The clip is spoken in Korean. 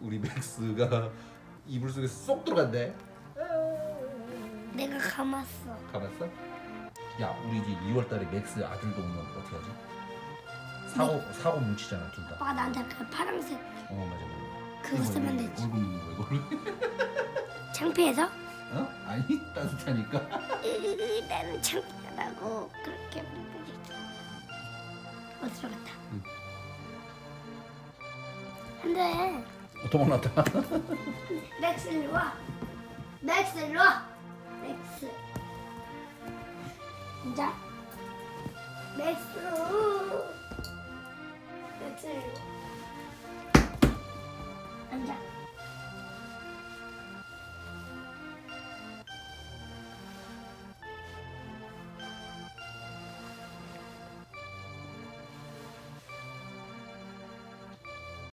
우리 맥스가 이불 속에 쏙 들어간대. 내가 감았어. 가봤어? 야, 우리 이제 2월달에 맥스 아들도 오면 어떻게 하지? 사고 사고 뭉치잖아 둘 다. 아빠 나한테 그 파란색 어 맞아 맞아. 그거 이거, 쓰면 이거, 되지. 얼굴 묻는 거 이거를? 창피해서? 어? 아니 따뜻하니까. 으, 나는 창피하다고 그렇게 부르지. 어 들어갔다. 응. 안돼. 어, 도망났다. 맥스 일로 와. 맥스 일로 와. 맥스. 자. 맥스. 맥스 일로 와.